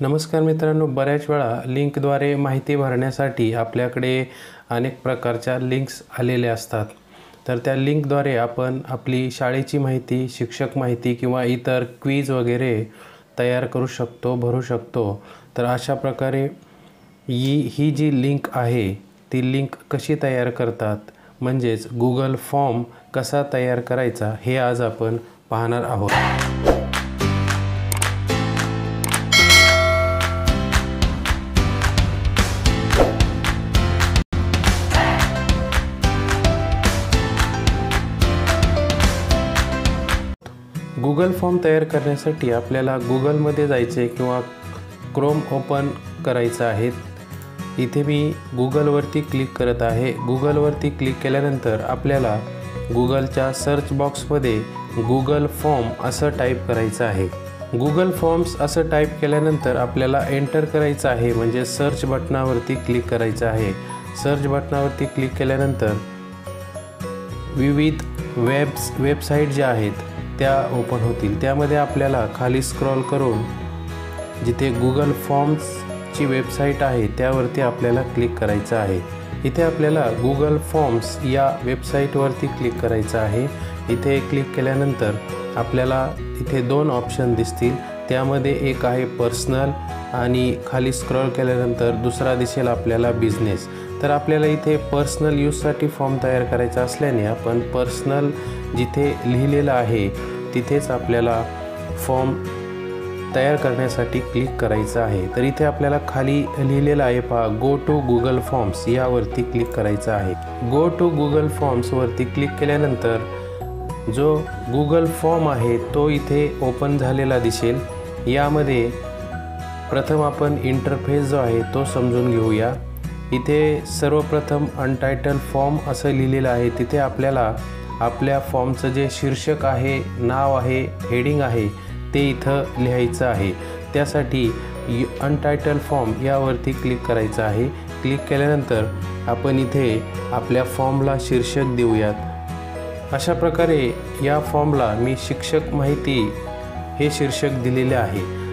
नमस्कार मित्रांनो बऱ्याच वेळा लिंकद्वारे माहिती भरण्यासाठी आपल्याकडे अनेक प्रकारच्या लिंक्स आलेल्या असतात. तर त्या लिंकद्वारे आपण आपली शाळेची माहिती शिक्षक माहिती किंवा इतर क्वीज वगैरे तयार करू शकतो भरू शकतो. तर अशा प्रकारे ही ही जी लिंक आहे ती लिंक कशी तयार करतात? म्हणजेच गुगल फॉर्म कसा तयार करायचा हे आज आपण पाहणार आहोत. गुगल फॉर्म तयार करण्यासाठी आपल्याला गुगलमध्ये जायचे किंवा क्रोम ओपन करायचं आहे. इथे मी गुगलवरती क्लिक करत आहे. गुगलवरती क्लिक केल्यानंतर आपल्याला गुगलच्या सर्च बॉक्समध्ये गुगल फॉर्म असं टाईप करायचं आहे. गुगल फॉर्म्स असं टाईप केल्यानंतर आपल्याला एंटर करायचं आहे. म्हणजे सर्च बटनावरती क्लिक करायचं आहे. सर्च बटनावरती क्लिक केल्यानंतर विविध वेब्स वेबसाईट ज्या आहेत त्या ओपन होतील. त्यामध्ये आपल्याला खाली स्क्रॉल करून जिथे गुगल फॉर्म्सची वेबसाईट आहे त्यावरती आपल्याला क्लिक करायचं आहे. इथे आपल्याला गुगल फॉर्म्स या वेबसाईटवरती क्लिक करायचं आहे. इथे क्लिक केल्यानंतर आपल्याला इथे दोन ऑप्शन दिसतील. त्यामध्ये एक आहे पर्सनल आणि खाली स्क्रॉल केल्यानंतर दुसरा दिसेल आपल्याला बिझनेस तर आपल्याला इथे पर्सनल यूजसाठी फॉर्म तयार करायचा असल्याने आपण पर्सनल जिथे लिहिलेलं आहे तिथेच आपल्याला फॉर्म तयार करण्यासाठी क्लिक करायचं आहे. तर इथे आपल्याला खाली लिहिलेलं आहे पहा गो टू गुगल फॉर्म्स यावरती क्लिक करायचं आहे. गो टू गुगल फॉर्म्सवरती क्लिक केल्यानंतर जो गुगल फॉर्म आहे तो इथे ओपन झालेला दिसेल. यामध्ये प्रथम आपण इंटरफेस जो आहे तो समजून घेऊया. इथे सर्वप्रथम अनटायटल फॉर्म असं लिहिलेलं आहे. तिथे आपल्याला आपल्या फॉर्मचं जे शीर्षक आहे नाव आहे हेडिंग आहे ते इथं लिहायचं आहे. त्यासाठी अनटायटल फॉर्म यावरती क्लिक करायचं आहे. क्लिक केल्यानंतर आपण इथे आपल्या फॉर्मला शीर्षक देऊयात. अशा प्रकारे या फॉर्मला मी शिक्षक माहिती हे शीर्षक दिलेले आहे.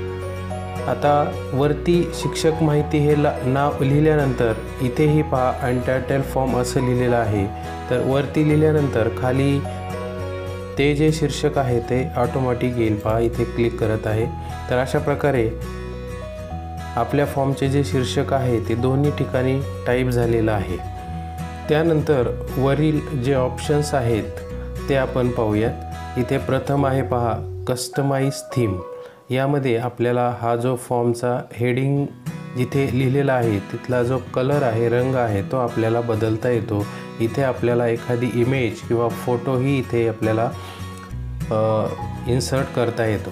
आता वरती शिक्षक माहिती हे ला नाव लिहिल्यानंतर इथेही पहा अनटायटल फॉर्म असं लिहिलेलं आहे. तर वरती लिहिल्यानंतर खाली ते जे शीर्षक आहे ते ऑटोमॅटिक येईल. पहा इथे क्लिक करत आहे. तर अशा प्रकारे आपल्या फॉर्मचे जे शीर्षक आहे ते दोन्ही ठिकाणी टाईप झालेलं आहे. त्यानंतर वरील जे ऑप्शन्स आहेत ते आपण पाहूयात. इथे प्रथम आहे पहा कस्टमाइज थीम यामध्ये आपल्याला हा जो फॉर्मचा हेडिंग जिथे लिहिलेला आहे तिथला जो कलर आहे रंग आहे तो आपल्याला बदलता येतो. इथे आपल्याला एखादी इमेज किंवा फोटोही इथे आपल्याला इन्सर्ट करता येतो.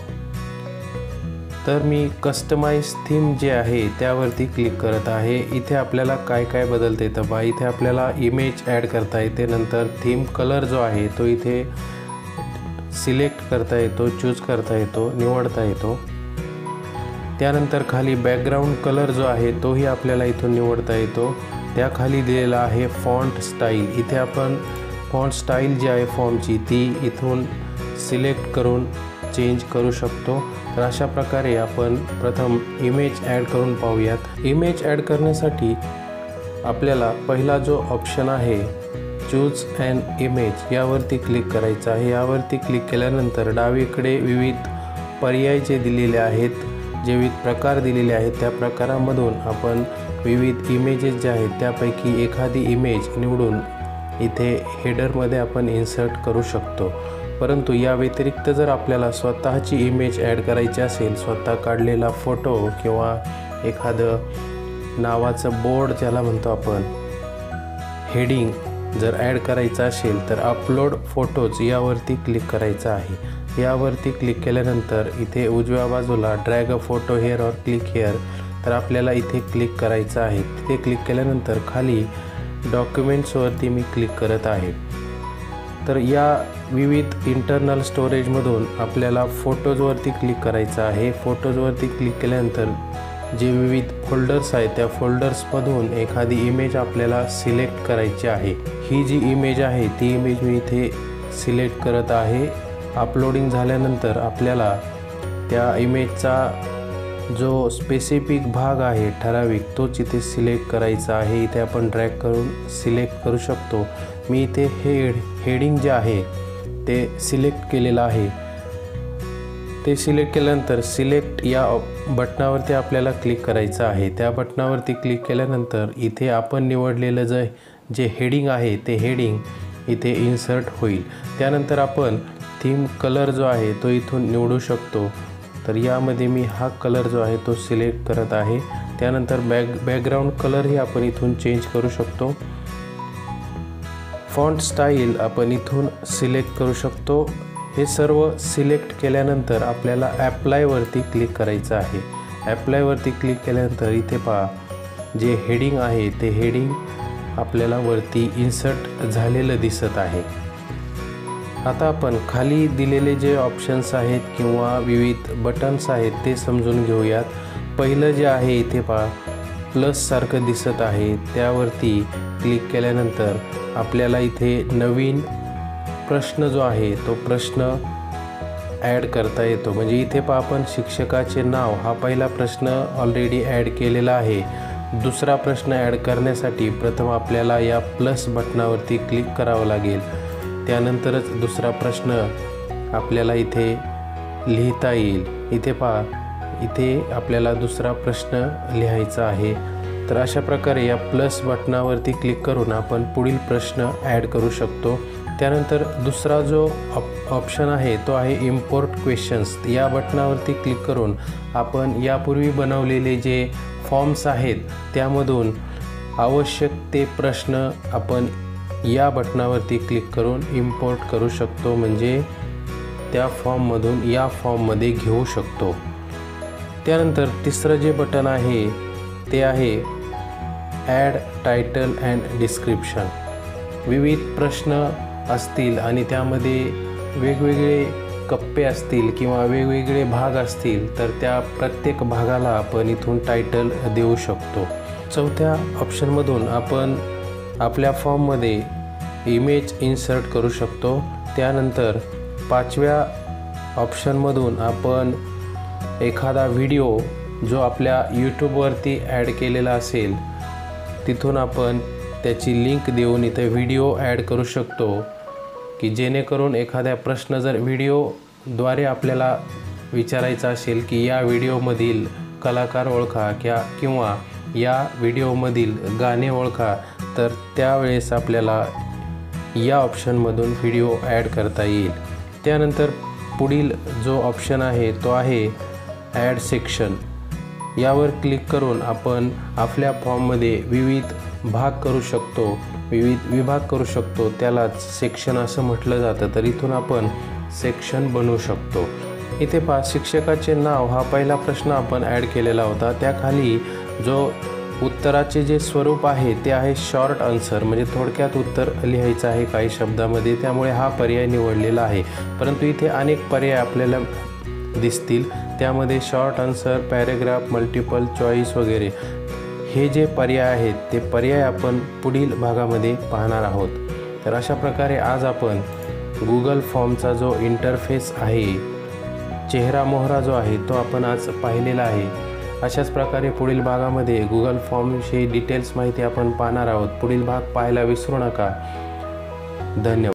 तर मी कस्टमाइज थीम जे आहे त्यावरती क्लिक करत आहे. इथे आपल्याला काय काय बदलता येतं बा? इथे आपल्याला इमेज ॲड करता येते. नंतर थीम कलर जो आहे तो इथे सिलेक्ट करता येतो चूज करता येतो निवडता येतो. त्यानंतर खाली बॅकग्राऊंड कलर जो आहे तोही आपल्याला इथून निवडता येतो. त्याखाली दिलेला आहे फॉन्ट स्टाईल इथे आपण फॉन्ट स्टाईल जी आहे फॉर्मची ती इथून सिलेक्ट करून चेंज करू शकतो. तर अशा प्रकारे आपण प्रथम इमेज ॲड करून पाहूयात. इमेज ॲड करण्यासाठी आपल्याला पहिला जो ऑप्शन आहे चूज अँड इमेज यावरती क्लिक करायचं आहे. यावरती क्लिक केल्यानंतर डावीकडे विविध पर्याय जे दिलेले आहेत जे विविध प्रकार दिलेले आहेत त्या प्रकारामधून आपण विविध इमेजेस जे आहेत त्यापैकी एखादी इमेज निवडून इथे हेडरमध्ये आपण इन्सर्ट करू शकतो. परंतु या व्यतिरिक्त जर आपल्याला स्वतःची इमेज ॲड करायची असेल स्वतः काढलेला फोटो किंवा एखादं नावाचं बोर्ड ज्याला म्हणतो आपण हेडिंग जर ॲड करायचं असेल तर अपलोड फोटोज यावरती क्लिक करायचं आहे. यावरती क्लिक केल्यानंतर इथे उजव्या बाजूला drag a photo here or click here तर आपल्याला इथे क्लिक करायचं आहे. तिथे क्लिक केल्यानंतर खाली डॉक्युमेंट्सवरती मी क्लिक करत आहे. तर या विविध इंटरनल स्टोरेजमधून आपल्याला फोटोजवरती क्लिक करायचं आहे. फोटोजवरती क्लिक केल्यानंतर जे विविध फोल्डर्स आहेत त्या फोल्डर्समधून एखादी इमेज आपल्याला सिलेक्ट करायची आहे. ही जी इमेज आहे ती इमेज मी इथे सिलेक्ट करत आहे. अपलोडिंग झाल्यानंतर आपल्याला त्या इमेजचा जो स्पेसिफिक भाग आहे ठराविक तोच इथे सिलेक्ट करायचा आहे. इथे आपण ड्रॅग करून सिलेक्ट करू शकतो. मी इथे हेड हेडिंग जे आहे ते सिलेक्ट केलेलं आहे. ते सिलेक्ट केल्यानंतर सिलेक्ट या बटनावरती आपल्याला क्लिक करायचं आहे. त्या बटनावरती क्लिक केल्यानंतर इथे आपण निवडलेलं जे जे हेडिंग आहे ते हेडिंग इथे इन्सर्ट होईल. त्यानंतर आपण थीम कलर जो आहे तो इथून निवडू शकतो. तर यामध्ये मी हा कलर जो आहे तो सिलेक्ट करत आहे. त्यानंतर बॅक बॅकग्राऊंड कलरही आपण इथून चेंज करू शकतो. फॉन्ट स्टाईल आपण इथून सिलेक्ट करू शकतो. हे सर्व सिलेक्ट केल्यानंतर आपल्याला ॲप्लायवरती क्लिक करायचं आहे. ॲप्लायवरती क्लिक केल्यानंतर इथे पहा जे हेडिंग आहे ते हेडिंग आपल्याला वरती इन्सर्ट झालेलं दिसत आहे. आता आपण खाली दिलेले जे ऑप्शन्स आहेत किंवा विविध बटन्स आहेत ते समजून घेऊयात. पहिलं जे आहे इथे पहा प्लससारखं दिसत आहे. त्यावरती क्लिक केल्यानंतर आपल्याला इथे नवीन प्रश्न जो आहे तो प्रश्न ॲड करता येतो. म्हणजे इथे पहा आपण शिक्षकाचे नाव हा पहिला प्रश्न ऑलरेडी ॲड केलेला आहे. दुसरा प्रश्न ॲड करण्यासाठी प्रथम आपल्याला या प्लस बटनावरती क्लिक करावं लागेल. त्यानंतरच दुसरा प्रश्न आपल्याला इथे लिहिता येईल. इथे पहा इथे आपल्याला दुसरा प्रश्न लिहायचा आहे. तर अशा प्रकारे या प्लस बटनावरती क्लिक करून आपण पुढील प्रश्न ॲड करू शकतो. त्यानंतर दुसरा जो ऑप ऑप्शन आहे तो आहे इम्पोर्ट क्वेश्चन्स या बटनावरती क्लिक करून आपण यापूर्वी बनवलेले जे फॉर्म्स आहेत त्यामधून आवश्यक ते प्रश्न आपण या बटनावरती क्लिक करून इम्पोर्ट करू शकतो म्हणजे त्या फॉर्ममधून या फॉर्ममध्ये घेऊ शकतो. त्यानंतर तिसरं जे बटन आहे ते आहे ॲड टायटल अँड डिस्क्रिप्शन विविध प्रश्न असतील आणि त्यामध्ये वेगवेगळे कप्पे असतील किंवा वेगवेगळे भाग असतील तर त्या प्रत्येक भागाला आपण इथून टायटल देऊ शकतो. चौथ्या ऑप्शनमधून आपण आपल्या फॉर्ममध्ये इमेज इन्सर्ट करू शकतो. त्यानंतर पाचव्या ऑप्शनमधून आपण एखादा व्हिडिओ जो आपल्या यूट्यूबवरती ॲड केलेला असेल तिथून आपण त्याची लिंक देऊन इथे व्हिडिओ ॲड करू शकतो. की जेणेकरून एखाद्या प्रश्न जर व्हिडिओद्वारे आपल्याला विचारायचा असेल की या व्हिडिओमधील कलाकार ओळखा क्या किंवा या व्हिडिओमधील गाणे ओळखा तर त्यावेळेस आपल्याला या ऑप्शनमधून व्हिडिओ ॲड करता येईल. त्यानंतर पुढील जो ऑप्शन आहे तो आहे ॲड सेक्शन यावर क्लिक करून आपण आपल्या फॉर्ममध्ये विविध भाग करू शकतो. विविध विभाग करू शकतो. त्यालाच सेक्शन असं म्हटलं जातं तर इथून आपण सेक्शन बनवू शकतो. इथे पा शिक्षकाचे नाव हा पहिला प्रश्न आपण ॲड केलेला होता. त्याखाली जो उत्तराचे जे स्वरूप आहे ते आहे शॉर्ट आन्सर म्हणजे थोडक्यात उत्तर लिहायचं आहे काही शब्दामध्ये. त्यामुळे हा पर्याय निवडलेला आहे. परंतु इथे अनेक पर्याय आपल्याला दिसतील. त्यामध्ये short answer paragraph multiple choice वगैरे. हे जे पर्याय आहेत ते पर्याय आपण पुढील भागामध्ये पाहणार आहोत. तर अशा प्रकारे आज आपण गुगल फॉर्मचा जो इंटरफेस आहे चेहरा मोहरा जो आहे तो आपण आज पाहिलेला आहे. अशाच प्रकारे पुढील भागामध्ये गुगल फॉर्मविषयी डिटेल्स माहिती आपण पाहणार आहोत. पुढील भाग पाहायला विसरू नका. धन्यवाद.